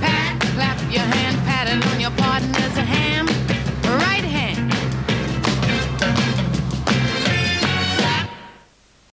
pat, clap your hand, patting on your partner's.